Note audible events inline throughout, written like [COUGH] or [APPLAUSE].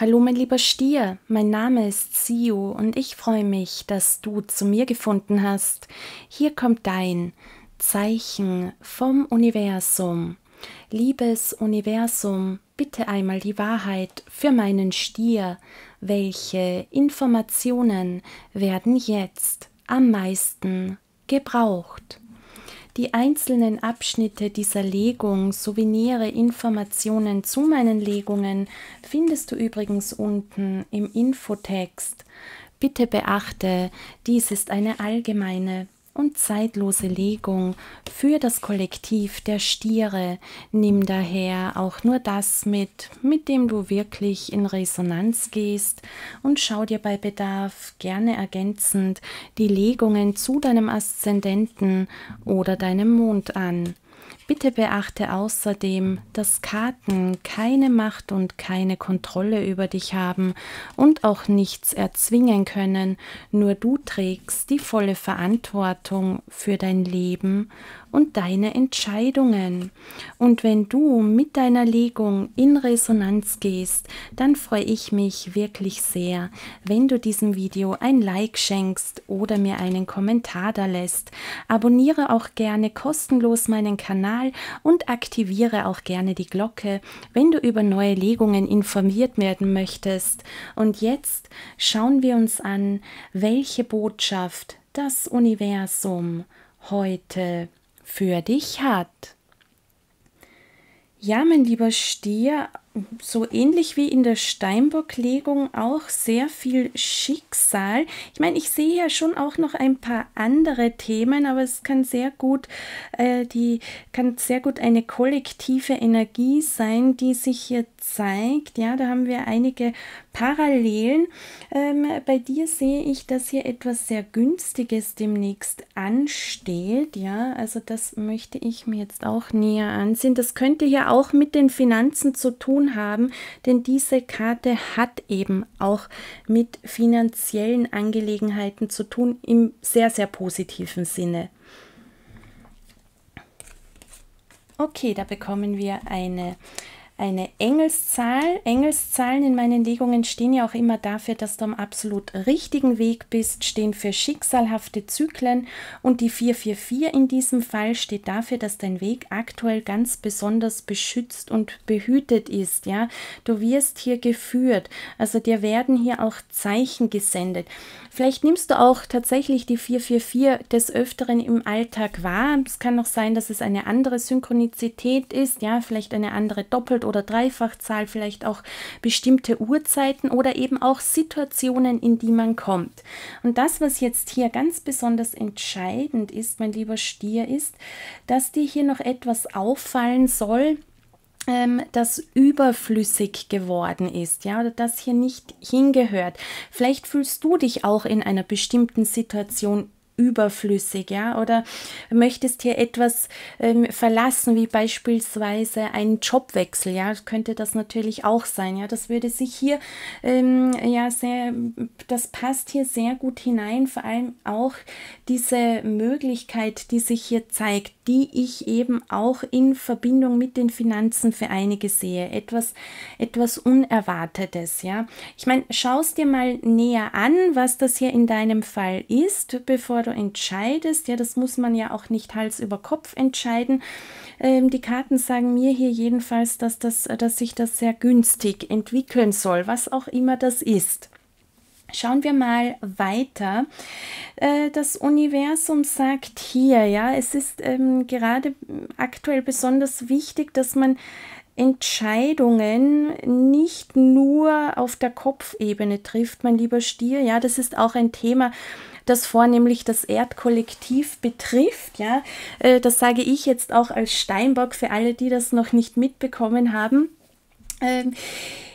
Hallo mein lieber Stier, mein Name ist Siu und ich freue mich, dass du zu mir gefunden hast. Hier kommt dein Zeichen vom Universum. Liebes Universum, bitte einmal die Wahrheit für meinen Stier. Welche Informationen werden jetzt am meisten gebraucht? Die einzelnen Abschnitte dieser Legung sowie nähere Informationen zu meinen Legungen findest du übrigens unten im Infotext. Bitte beachte, dies ist eine allgemeine und zeitlose Legung für das Kollektiv der Stiere. Nimm daher auch nur das mit, mit dem du wirklich in Resonanz gehst und schau dir bei Bedarf gerne ergänzend die Legungen zu deinem Aszendenten oder deinem Mond an. Bitte beachte außerdem, dass Karten keine Macht und keine Kontrolle über dich haben und auch nichts erzwingen können, nur du trägst die volle Verantwortung für dein Leben und deine Entscheidungen. Und wenn du mit deiner Legung in Resonanz gehst, dann freue ich mich wirklich sehr, wenn du diesem Video ein Like schenkst oder mir einen Kommentar da lässt. Abonniere auch gerne kostenlos meinen Kanal und aktiviere auch gerne die Glocke, wenn du über neue Legungen informiert werden möchtest. Und jetzt schauen wir uns an, welche Botschaft das Universum heute für dich hat. Ja, mein lieber Stier, so ähnlich wie in der Steinbock-Legung auch sehr viel Schicksal. Ich meine, ich sehe ja schon auch noch ein paar andere Themen, aber es kann sehr gut, äh, die kann sehr gut eine kollektive Energie sein, die sich hier zeigt. Ja, da haben wir einige Parallelen. Ähm, bei dir sehe ich, dass hier etwas sehr Günstiges demnächst ansteht. Ja, also das möchte ich mir jetzt auch näher ansehen. Das könnte hier auch mit den Finanzen zu tun haben, denn diese Karte hat eben auch mit finanziellen Angelegenheiten zu tun im sehr, sehr positiven Sinne. Okay, da bekommen wir eine eine Engelszahl. Engelszahlen in meinen Legungen stehen ja auch immer dafür, dass du am absolut richtigen Weg bist, stehen für schicksalhafte Zyklen und die 444 in diesem Fall steht dafür, dass dein Weg aktuell ganz besonders beschützt und behütet ist, ja. Du wirst hier geführt, also dir werden hier auch Zeichen gesendet. Vielleicht nimmst du auch tatsächlich die 444 des Öfteren im Alltag wahr. Es kann auch sein, dass es eine andere Synchronizität ist, ja, vielleicht eine andere Doppelt- oder Dreifachzahl, vielleicht auch bestimmte Uhrzeiten oder eben auch Situationen, in die man kommt. Und das, was jetzt hier ganz besonders entscheidend ist, mein lieber Stier, ist, dass dir hier noch etwas auffallen soll, ähm, das überflüssig geworden ist, ja, oder das hier nicht hingehört. Vielleicht fühlst du dich auch in einer bestimmten Situation überflüssig, ja, oder möchtest hier etwas ähm, verlassen, wie beispielsweise einen Jobwechsel, ja, könnte das natürlich auch sein, ja, das würde sich hier, ähm, ja, sehr, das passt hier sehr gut hinein, vor allem auch diese Möglichkeit, die sich hier zeigt, die ich eben auch in Verbindung mit den Finanzen für einige sehe, etwas, etwas Unerwartetes, ja. Ich meine, schaust dir mal näher an, was das hier in deinem Fall ist, bevor du entscheidest. Ja, das muss man ja auch nicht Hals über Kopf entscheiden. Ähm, die Karten sagen mir hier jedenfalls, dass, das, dass sich das sehr günstig entwickeln soll, was auch immer das ist. Schauen wir mal weiter. Äh, das Universum sagt hier, ja, es ist ähm, gerade aktuell besonders wichtig, dass man Entscheidungen nicht nur auf der Kopfebene trifft, mein lieber Stier. Ja, das ist auch ein Thema, das vornehmlich das Erdkollektiv betrifft. Ja, äh, das sage ich jetzt auch als Steinbock für alle, die das noch nicht mitbekommen haben.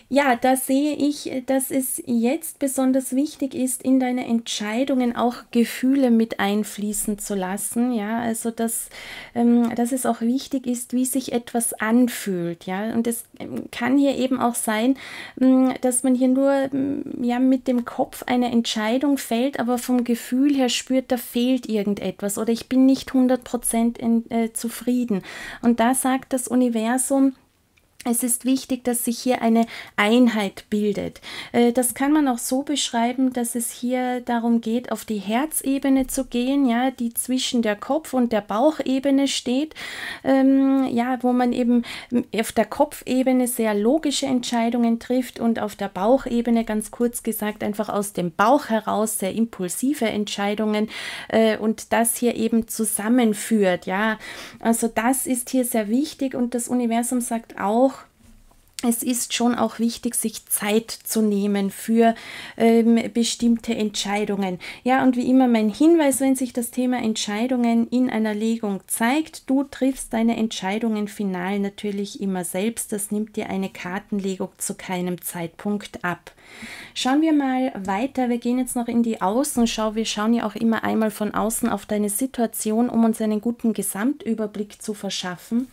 Ja, da sehe ich, dass es jetzt besonders wichtig ist, in deine Entscheidungen auch Gefühle mit einfließen zu lassen. Ja, also dass, ähm, dass es auch wichtig ist, wie sich etwas anfühlt. Ja, und es ähm, kann hier eben auch sein, ähm, dass man hier nur ähm, ja, mit dem Kopf eine Entscheidung fällt, aber vom Gefühl her spürt, da fehlt irgendetwas oder ich bin nicht 100% in, äh, zufrieden. Und da sagt das Universum, es ist wichtig, dass sich hier eine Einheit bildet. Äh, das kann man auch so beschreiben, dass es hier darum geht, auf die Herzebene zu gehen, ja, die zwischen der Kopf- und der Bauchebene steht, ähm, ja, wo man eben auf der Kopfebene sehr logische Entscheidungen trifft und auf der Bauchebene, ganz kurz gesagt, einfach aus dem Bauch heraus sehr impulsive Entscheidungen äh, und das hier eben zusammenführt, ja. Also das ist hier sehr wichtig und das Universum sagt auch, es ist schon auch wichtig, sich Zeit zu nehmen für ähm, bestimmte Entscheidungen. Ja, und wie immer mein Hinweis, wenn sich das Thema Entscheidungen in einer Legung zeigt, du triffst deine Entscheidungen final natürlich immer selbst. Das nimmt dir eine Kartenlegung zu keinem Zeitpunkt ab. Schauen wir mal weiter. Wir gehen jetzt noch in die Außenschau. Wir schauen ja auch immer einmal von außen auf deine Situation, um uns einen guten Gesamtüberblick zu verschaffen.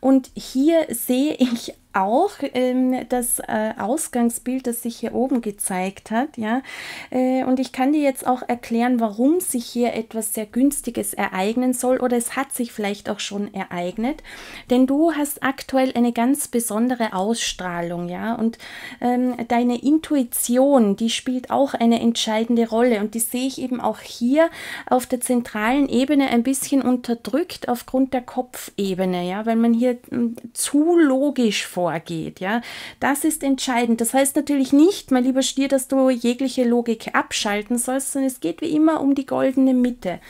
Und hier sehe ich auch ähm, das äh, Ausgangsbild, das sich hier oben gezeigt hat, ja. Äh, und ich kann dir jetzt auch erklären, warum sich hier etwas sehr Günstiges ereignen soll oder es hat sich vielleicht auch schon ereignet, denn du hast aktuell eine ganz besondere Ausstrahlung, ja. Und ähm, deine Intuition, die spielt auch eine entscheidende Rolle und die sehe ich eben auch hier auf der zentralen Ebene ein bisschen unterdrückt aufgrund der Kopfebene, ja, weil man hier hm, zu logisch vor vorgeht. Ja, das ist entscheidend. Das heißt natürlich nicht, mein lieber Stier, dass du jegliche Logik abschalten sollst, sondern es geht wie immer um die goldene Mitte.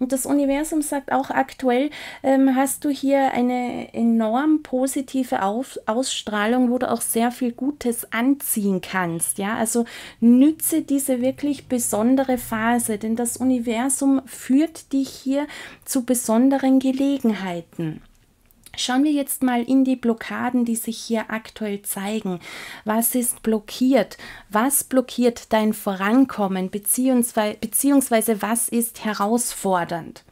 Und das Universum sagt auch aktuell, ähm, hast du hier eine enorm positive Auf Ausstrahlung, wo du auch sehr viel Gutes anziehen kannst. Ja, also nütze diese wirklich besondere Phase, denn das Universum führt dich hier zu besonderen Gelegenheiten. Schauen wir jetzt mal in die Blockaden, die sich hier aktuell zeigen. Was ist blockiert? Was blockiert dein Vorankommen? Beziehungsweise, beziehungsweise was ist herausfordernd?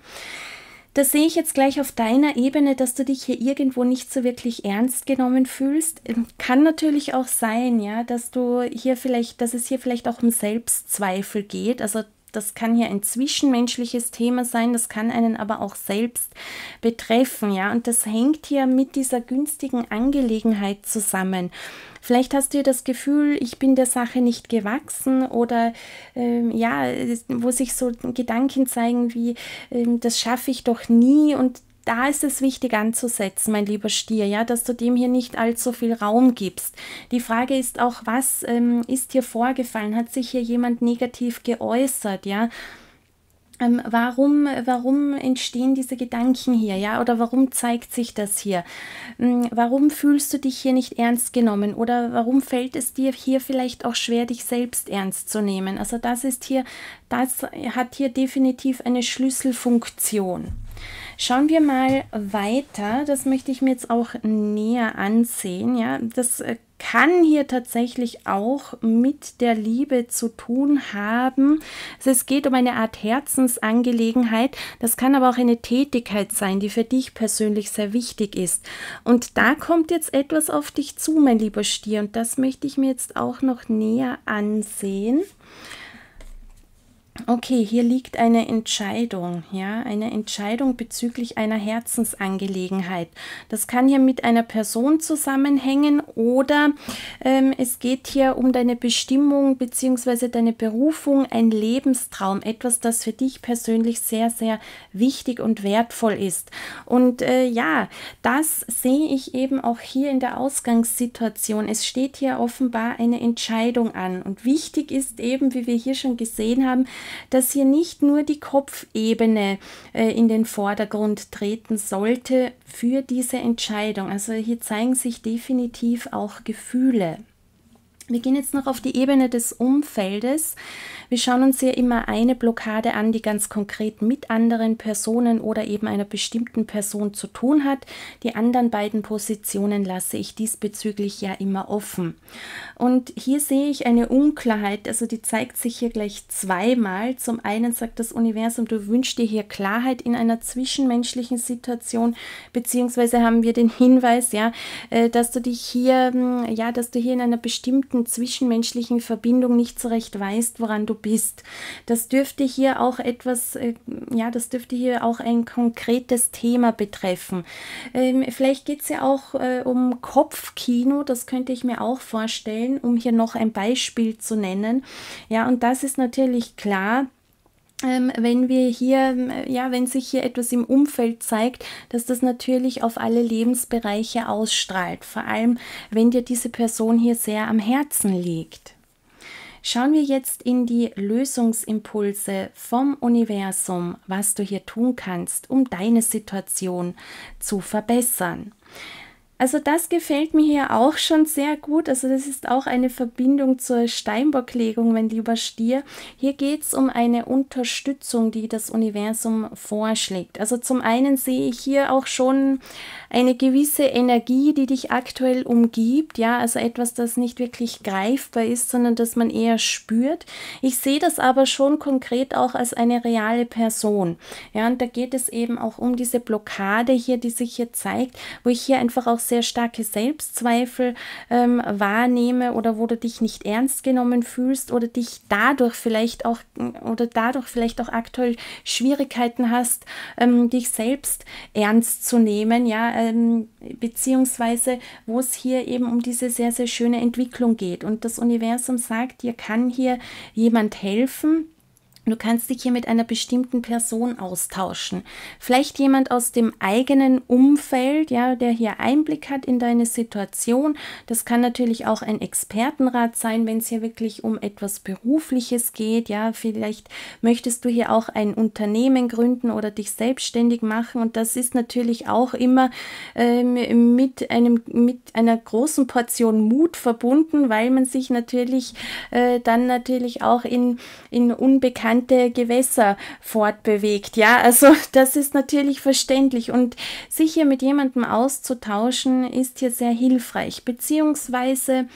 Das sehe ich jetzt gleich auf deiner Ebene, dass du dich hier irgendwo nicht so wirklich ernst genommen fühlst. Ähm, kann natürlich auch sein, ja, dass du hier vielleicht, dass es hier vielleicht auch um Selbstzweifel geht. Also das kann hier ein zwischenmenschliches Thema sein, das kann einen aber auch selbst betreffen, ja. Und das hängt hier mit dieser günstigen Angelegenheit zusammen. Vielleicht hast du das Gefühl, ich bin der Sache nicht gewachsen oder ähm, ja, wo sich so Gedanken zeigen wie, ähm, das schaffe ich doch nie und da ist es wichtig anzusetzen, mein lieber Stier, ja, dass du dem hier nicht allzu viel Raum gibst. Die Frage ist auch, was ähm, ist hier vorgefallen? Hat sich hier jemand negativ geäußert, ja? Ähm, warum, warum entstehen diese Gedanken hier, ja? Oder warum zeigt sich das hier? Ähm, warum fühlst du dich hier nicht ernst genommen? Oder warum fällt es dir hier vielleicht auch schwer, dich selbst ernst zu nehmen? Also das ist hier, das hat hier definitiv eine Schlüsselfunktion. Schauen wir mal weiter. Das möchte ich mir jetzt auch näher ansehen. Ja, das äh, kann hier tatsächlich auch mit der Liebe zu tun haben. Also es geht um eine Art Herzensangelegenheit. Das kann aber auch eine Tätigkeit sein, die für dich persönlich sehr wichtig ist. Und da kommt jetzt etwas auf dich zu, mein lieber Stier. Und das möchte ich mir jetzt auch noch näher ansehen. Okay, hier liegt eine Entscheidung, ja, eine Entscheidung bezüglich einer Herzensangelegenheit. Das kann hier mit einer Person zusammenhängen oder ähm, es geht hier um deine Bestimmung bzw. deine Berufung, ein Lebenstraum, etwas, das für dich persönlich sehr, sehr wichtig und wertvoll ist. Und äh, ja, das sehe ich eben auch hier in der Ausgangssituation. Es steht hier offenbar eine Entscheidung an und wichtig ist eben, wie wir hier schon gesehen haben, dass hier nicht nur die Kopfebene äh, in den Vordergrund treten sollte für diese Entscheidung. Also hier zeigen sich definitiv auch Gefühle. Wir gehen jetzt noch auf die Ebene des Umfeldes. Wir schauen uns hier immer eine Blockade an, die ganz konkret mit anderen Personen oder eben einer bestimmten Person zu tun hat. Die anderen beiden Positionen lasse ich diesbezüglich ja immer offen. Und hier sehe ich eine Unklarheit, also die zeigt sich hier gleich zweimal. Zum einen sagt das Universum, du wünschst dir hier Klarheit in einer zwischenmenschlichen Situation, beziehungsweise haben wir den Hinweis, ja, äh, dass du dich hier, hm, ja, dass du hier in einer bestimmten bestimmten zwischenmenschlichen Verbindung nicht so recht weißt, woran du bist. Das dürfte hier auch etwas, äh, ja, das dürfte hier auch ein konkretes Thema betreffen. Ähm, vielleicht geht es ja auch äh, um Kopfkino, das könnte ich mir auch vorstellen, um hier noch ein Beispiel zu nennen. Ja, und das ist natürlich klar, wenn wir hier, ähm, ja, wenn sich hier etwas im Umfeld zeigt, dass das natürlich auf alle Lebensbereiche ausstrahlt, vor allem wenn dir diese Person hier sehr am Herzen liegt. Schauen wir jetzt in die Lösungsimpulse vom Universum, was du hier tun kannst, um deine Situation zu verbessern. Also das gefällt mir hier auch schon sehr gut. Also das ist auch eine Verbindung zur Steinbocklegung, mein lieber Stier. Hier geht es um eine Unterstützung, die das Universum vorschlägt. Also zum einen sehe ich hier auch schon eine gewisse Energie, die dich aktuell umgibt. Ja, also etwas, das nicht wirklich greifbar ist, sondern das man eher spürt. Ich sehe das aber schon konkret auch als eine reale Person. Ja, und da geht es eben auch um diese Blockade hier, die sich hier zeigt, wo ich hier einfach auch sehr starke Selbstzweifel ähm, wahrnehme oder wo du dich nicht ernst genommen fühlst oder dich dadurch vielleicht auch oder dadurch vielleicht auch aktuell Schwierigkeiten hast, ähm, dich selbst ernst zu nehmen, ja, ähm, beziehungsweise wo es hier eben um diese sehr, sehr schöne Entwicklung geht. Und das Universum sagt, dir kann hier jemand helfen, Du kannst dich hier mit einer bestimmten Person austauschen. Vielleicht jemand aus dem eigenen Umfeld, ja, der hier Einblick hat in deine Situation. Das kann natürlich auch ein Expertenrat sein, wenn es hier wirklich um etwas Berufliches geht. Ja, vielleicht möchtest du hier auch ein Unternehmen gründen oder dich selbstständig machen. Und das ist natürlich auch immer ähm, mit einem, mit einer großen Portion Mut verbunden, weil man sich natürlich äh, dann natürlich auch in, in unbekannten bekannte Gewässer fortbewegt. Ja, also [LAUGHS] das ist natürlich verständlich und sich hier mit jemandem auszutauschen ist hier sehr hilfreich, beziehungsweise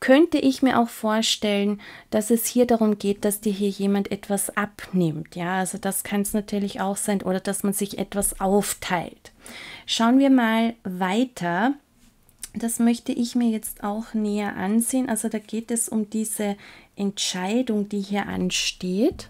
könnte ich mir auch vorstellen, dass es hier darum geht, dass dir hier jemand etwas abnimmt. Ja, also das kann es natürlich auch sein oder dass man sich etwas aufteilt. Schauen wir mal weiter. Das möchte ich mir jetzt auch näher ansehen. Also da geht es um diese Entscheidung, die hier ansteht.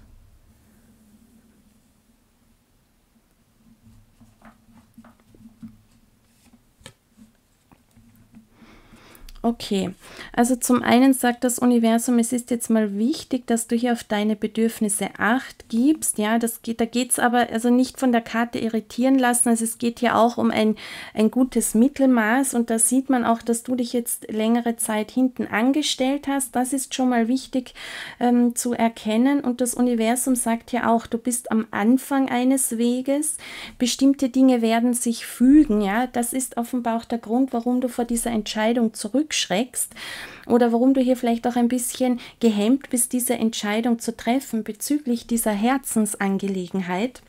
Okay, also zum einen sagt das Universum, es ist jetzt mal wichtig, dass du hier auf deine Bedürfnisse Acht gibst. Ja, das geht, da geht es aber also nicht von der Karte irritieren lassen. Also es geht hier auch um ein, ein gutes Mittelmaß und da sieht man auch, dass du dich jetzt längere Zeit hinten angestellt hast. Das ist schon mal wichtig ähm, zu erkennen. Und das Universum sagt ja auch, du bist am Anfang eines Weges. Bestimmte Dinge werden sich fügen. Ja, das ist offenbar auch der Grund, warum du vor dieser Entscheidung zurück zurückschreckst oder warum du hier vielleicht auch ein bisschen gehemmt bist, diese Entscheidung zu treffen bezüglich dieser Herzensangelegenheit.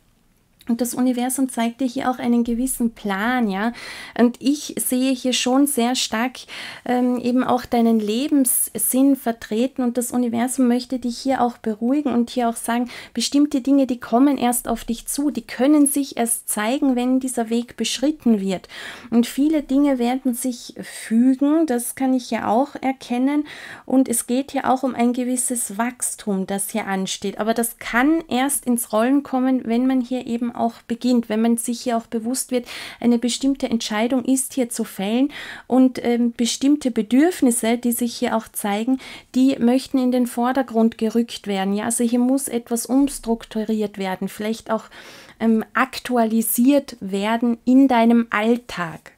Und das Universum zeigt dir hier auch einen gewissen Plan, ja. Und ich sehe hier schon sehr stark ähm, eben auch deinen Lebenssinn vertreten. Und das Universum möchte dich hier auch beruhigen und hier auch sagen, bestimmte Dinge, die kommen erst auf dich zu, die können sich erst zeigen, wenn dieser Weg beschritten wird. Und viele Dinge werden sich fügen, das kann ich ja auch erkennen. Und es geht hier auch um ein gewisses Wachstum, das hier ansteht. Aber das kann erst ins Rollen kommen, wenn man hier eben auch beginnt, wenn man sich hier auch bewusst wird, eine bestimmte Entscheidung ist hier zu fällen und ähm, bestimmte Bedürfnisse, die sich hier auch zeigen, die möchten in den Vordergrund gerückt werden. Ja, also hier muss etwas umstrukturiert werden, vielleicht auch ähm, aktualisiert werden in deinem Alltag.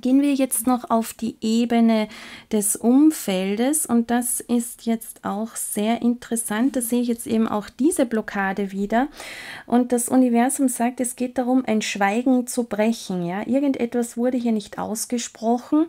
Gehen wir jetzt noch auf die Ebene des Umfeldes und das ist jetzt auch sehr interessant. Da sehe ich jetzt eben auch diese Blockade wieder und das Universum sagt, es geht darum, ein Schweigen zu brechen. Ja, irgendetwas wurde hier nicht ausgesprochen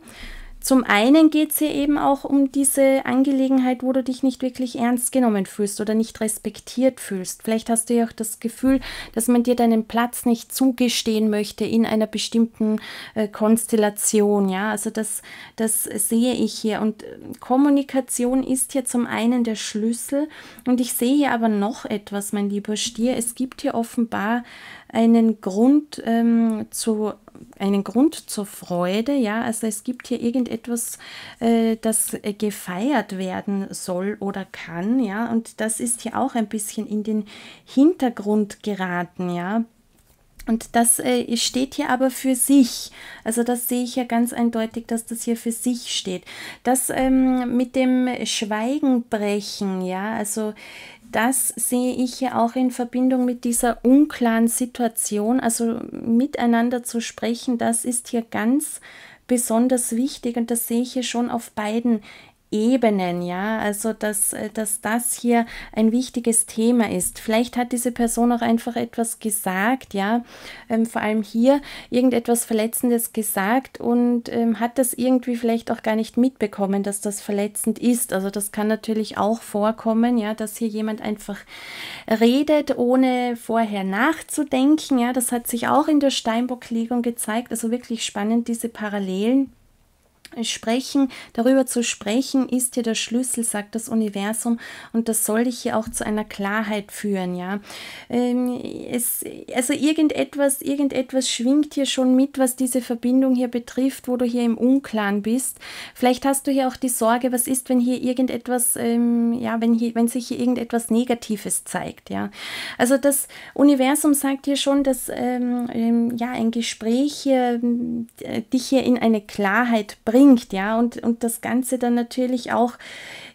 zum einen geht es hier eben auch um diese Angelegenheit, wo du dich nicht wirklich ernst genommen fühlst oder nicht respektiert fühlst. Vielleicht hast du ja auch das Gefühl, dass man dir deinen Platz nicht zugestehen möchte in einer bestimmten äh, Konstellation. Ja, also das, das sehe ich hier. Und äh, Kommunikation ist hier zum einen der Schlüssel. Und ich sehe hier aber noch etwas, mein lieber Stier. Es gibt hier offenbar einen Grund ähm, zu einen Grund zur Freude, ja, also es gibt hier irgendetwas, äh, das äh, gefeiert werden soll oder kann, ja, und das ist hier auch ein bisschen in den Hintergrund geraten, ja. Und das äh, steht hier aber für sich. Also das sehe ich ja ganz eindeutig, dass das hier für sich steht. Das ähm, mit dem Schweigen brechen, ja, also das sehe ich ja auch in Verbindung mit dieser unklaren Situation. Also miteinander zu sprechen, das ist hier ganz besonders wichtig und das sehe ich hier schon auf beiden Ebenen, ja, also dass, äh, dass das hier ein wichtiges Thema ist. Vielleicht hat diese Person auch einfach etwas gesagt, ja, ähm, vor allem hier irgendetwas Verletzendes gesagt und ähm, hat das irgendwie vielleicht auch gar nicht mitbekommen, dass das verletzend ist. Also das kann natürlich auch vorkommen, ja, dass hier jemand einfach redet, ohne vorher nachzudenken, ja, das hat sich auch in der Steinbock-Legung gezeigt, also wirklich spannend, diese Parallelen. Sprechen, darüber zu sprechen, ist hier der Schlüssel, sagt das Universum, und das soll dich hier auch zu einer Klarheit führen, ja. Ähm, es, also irgendetwas, irgendetwas schwingt hier schon mit, was diese Verbindung hier betrifft, wo du hier im Unklaren bist. Vielleicht hast du hier auch die Sorge, was ist, wenn hier irgendetwas, ähm, ja, wenn hier, wenn sich hier irgendetwas Negatives zeigt, ja. Also das Universum sagt hier schon, dass ähm, ähm ja ein Gespräch hier, äh, dich hier in eine Klarheit bringt bringt, ja, und, und das Ganze dann natürlich auch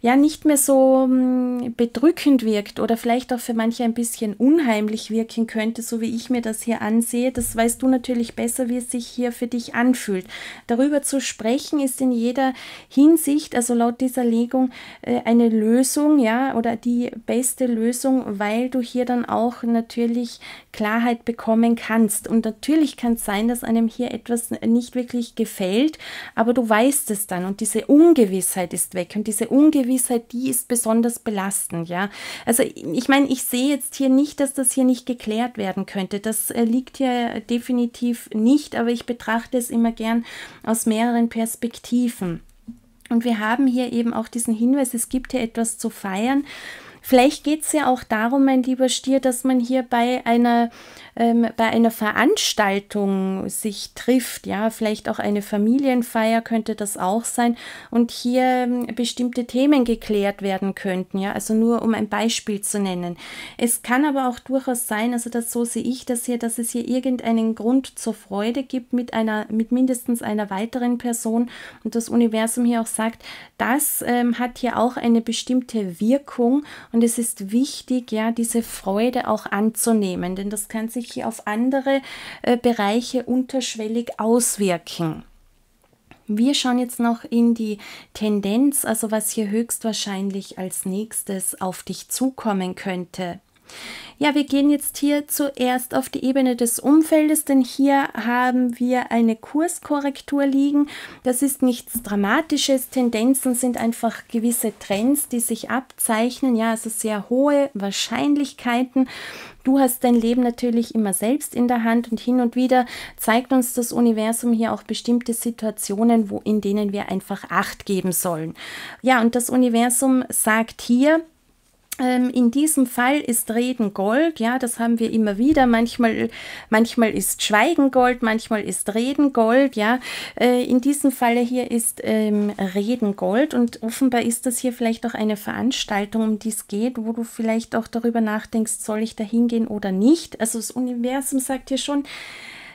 ja nicht mehr so hm, bedrückend wirkt oder vielleicht auch für manche ein bisschen unheimlich wirken könnte, so wie ich mir das hier ansehe. Das weißt du natürlich besser, wie es sich hier für dich anfühlt. Darüber zu sprechen ist in jeder Hinsicht, also laut dieser Legung, äh, eine Lösung, ja, oder die beste Lösung, weil du hier dann auch natürlich Klarheit bekommen kannst. Und natürlich kann es sein, dass einem hier etwas nicht wirklich gefällt, aber du weißt es dann und diese Ungewissheit ist weg und diese Ungewissheit, die ist besonders belastend, ja. Also ich meine, ich sehe jetzt hier nicht, dass das hier nicht geklärt werden könnte. Das äh, liegt hier definitiv nicht, aber ich betrachte es immer gern aus mehreren Perspektiven. Und wir haben hier eben auch diesen Hinweis, es gibt hier etwas zu feiern. Vielleicht geht es ja auch darum, mein lieber Stier, dass man hier bei einer ähm, bei einer Veranstaltung sich trifft, ja, vielleicht auch eine Familienfeier könnte das auch sein und hier ähm, bestimmte Themen geklärt werden könnten, ja, also nur um ein Beispiel zu nennen. Es kann aber auch durchaus sein, also das so sehe ich das hier, dass es hier irgendeinen Grund zur Freude gibt mit einer, mit mindestens einer weiteren Person und das Universum hier auch sagt, das ähm, hat hier auch eine bestimmte Wirkung und es ist wichtig, ja, diese Freude auch anzunehmen, denn das kann sich sich auf andere äh, Bereiche unterschwellig auswirken. Wir schauen jetzt noch in die Tendenz, also was hier höchstwahrscheinlich als nächstes auf dich zukommen könnte. Ja, wir gehen jetzt hier zuerst auf die Ebene des Umfeldes, denn hier haben wir eine Kurskorrektur liegen. Das ist nichts Dramatisches. Tendenzen sind einfach gewisse Trends, die sich abzeichnen. Ja, also sehr hohe Wahrscheinlichkeiten. Du hast dein Leben natürlich immer selbst in der Hand und hin und wieder zeigt uns das Universum hier auch bestimmte Situationen, wo, in denen wir einfach Acht geben sollen. Ja, und das Universum sagt hier, in diesem Fall ist Reden Gold, ja, das haben wir immer wieder. Manchmal, manchmal ist Schweigen Gold, manchmal ist Reden Gold, ja. Äh, in diesem Falle hier ist ähm, Reden Gold und offenbar ist das hier vielleicht auch eine Veranstaltung, um die es geht, wo du vielleicht auch darüber nachdenkst, soll ich da hingehen oder nicht. Also das Universum sagt hier schon,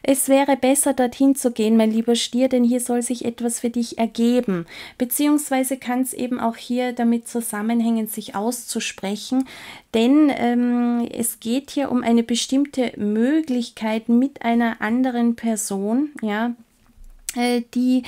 es wäre besser, dorthin zu gehen, mein lieber Stier, denn hier soll sich etwas für dich ergeben. Beziehungsweise kann es eben auch hier damit zusammenhängen, sich auszusprechen, denn ähm, es geht hier um eine bestimmte Möglichkeit mit einer anderen Person, ja, die,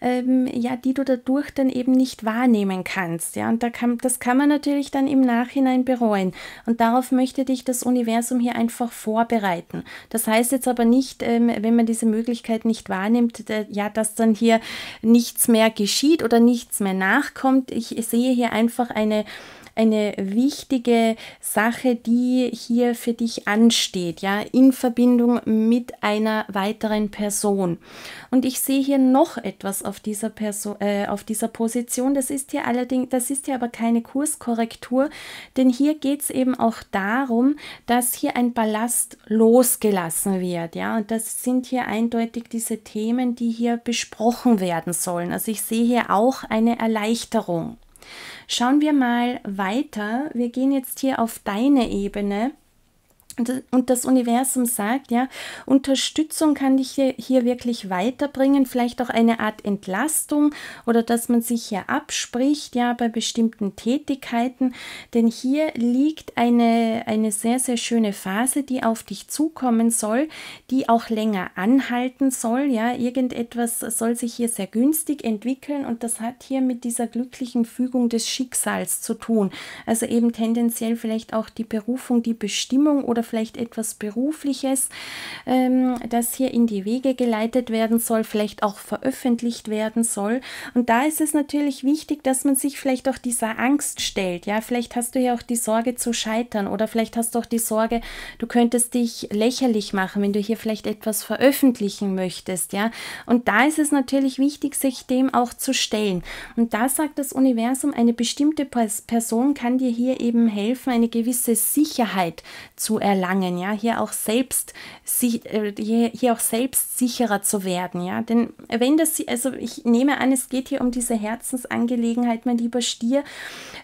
ähm, ja, die du dadurch dann eben nicht wahrnehmen kannst. Ja? Und da kann, das kann man natürlich dann im Nachhinein bereuen. Und darauf möchte dich das Universum hier einfach vorbereiten. Das heißt jetzt aber nicht, ähm, wenn man diese Möglichkeit nicht wahrnimmt, äh, ja, dass dann hier nichts mehr geschieht oder nichts mehr nachkommt. Ich sehe hier einfach eine eine wichtige Sache, die hier für dich ansteht, ja, in Verbindung mit einer weiteren Person. Und ich sehe hier noch etwas auf dieser Person, äh, auf dieser Position. Das ist hier allerdings, das ist hier aber keine Kurskorrektur, denn hier geht es eben auch darum, dass hier ein Ballast losgelassen wird, ja, und das sind hier eindeutig diese Themen, die hier besprochen werden sollen. Also ich sehe hier auch eine Erleichterung. Schauen wir mal weiter. Wir gehen jetzt hier auf deine Ebene. Und das Universum sagt, ja, Unterstützung kann dich hier, wirklich weiterbringen, vielleicht auch eine Art Entlastung oder dass man sich hier abspricht, ja, bei bestimmten Tätigkeiten. Denn hier liegt eine, eine sehr, sehr schöne Phase, die auf dich zukommen soll, die auch länger anhalten soll, ja. Irgendetwas soll sich hier sehr günstig entwickeln und das hat hier mit dieser glücklichen Fügung des Schicksals zu tun. Also eben tendenziell vielleicht auch die Berufung, die Bestimmung oder vielleicht etwas Berufliches, ähm, das hier in die Wege geleitet werden soll, vielleicht auch veröffentlicht werden soll. Und da ist es natürlich wichtig, dass man sich vielleicht auch dieser Angst stellt. Ja, vielleicht hast du ja auch die Sorge zu scheitern oder vielleicht hast du auch die Sorge, du könntest dich lächerlich machen, wenn du hier vielleicht etwas veröffentlichen möchtest. Ja, und da ist es natürlich wichtig, sich dem auch zu stellen. Und da sagt das Universum, eine bestimmte Person kann dir hier eben helfen, eine gewisse Sicherheit zu erlangen erlangen, ja, hier auch selbst äh, hier, hier auch selbstsicherer zu werden, ja, denn wenn das, also ich nehme an, es geht hier um diese Herzensangelegenheit, mein lieber Stier,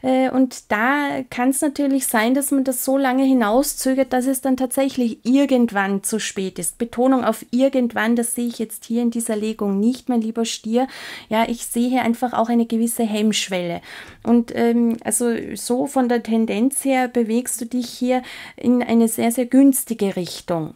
äh, und da kann es natürlich sein, dass man das so lange hinauszögert, dass es dann tatsächlich irgendwann zu spät ist. Betonung auf irgendwann, das sehe ich jetzt hier in dieser Legung nicht, mein lieber Stier. Ja, ich sehe hier einfach auch eine gewisse Hemmschwelle. Und ähm, also so von der Tendenz her bewegst du dich hier in eine sehr sehr, günstige Richtung.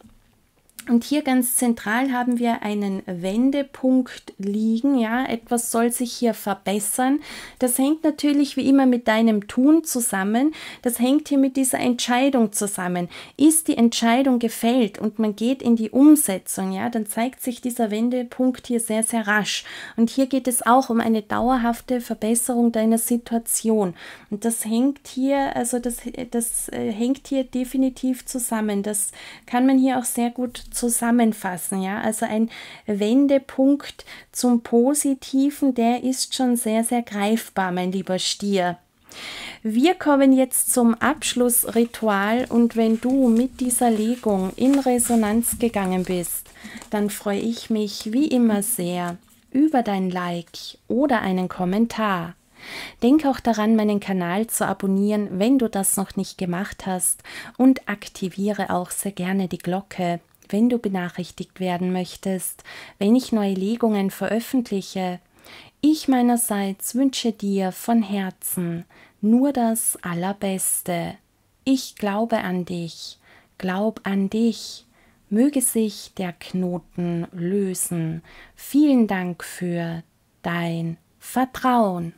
Und hier ganz zentral haben wir einen Wendepunkt liegen. Ja, etwas soll sich hier verbessern. Das hängt natürlich wie immer mit deinem Tun zusammen. Das hängt hier mit dieser Entscheidung zusammen. Ist die Entscheidung gefällt und man geht in die Umsetzung, ja, dann zeigt sich dieser Wendepunkt hier sehr, sehr rasch. Und hier geht es auch um eine dauerhafte Verbesserung deiner Situation. Und das hängt hier, also das, das äh, hängt hier definitiv zusammen. Das kann man hier auch sehr gut zusammenfassen. Ja? Also ein Wendepunkt zum Positiven, der ist schon sehr, sehr greifbar, mein lieber Stier. Wir kommen jetzt zum Abschlussritual und wenn du mit dieser Legung in Resonanz gegangen bist, dann freue ich mich wie immer sehr über dein Like oder einen Kommentar. Denk auch daran, meinen Kanal zu abonnieren, wenn du das noch nicht gemacht hast und aktiviere auch sehr gerne die Glocke, wenn du benachrichtigt werden möchtest, wenn ich neue Legungen veröffentliche. Ich meinerseits wünsche dir von Herzen nur das Allerbeste. Ich glaube an dich, glaub an dich, möge sich der Knoten lösen. Vielen Dank für dein Vertrauen.